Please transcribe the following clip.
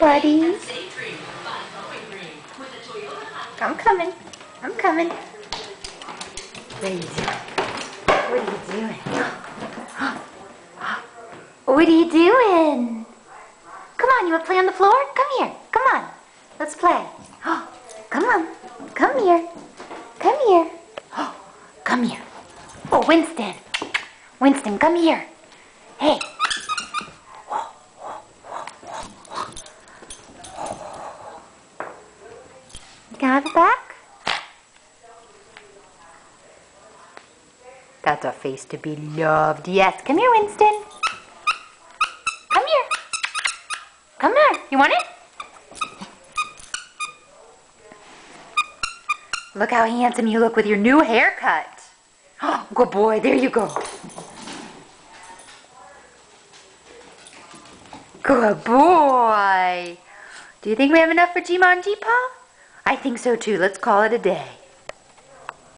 buddy. I'm coming. I'm coming. What are you doing? What are you doing? What are you doing? Come on, you want to play on the floor? Come here. Come on. Let's play. Come on. Come here. Come here. Come here. Oh, Winston. Winston, come here. Hey. Can have it back? That's a face to be loved. Yes. Come here, Winston. Come here. Come here. You want it? Look how handsome you look with your new haircut. Oh, good boy. There you go. Good boy. Do you think we have enough for Jumanji, Pa? I think so too. Let's call it a day.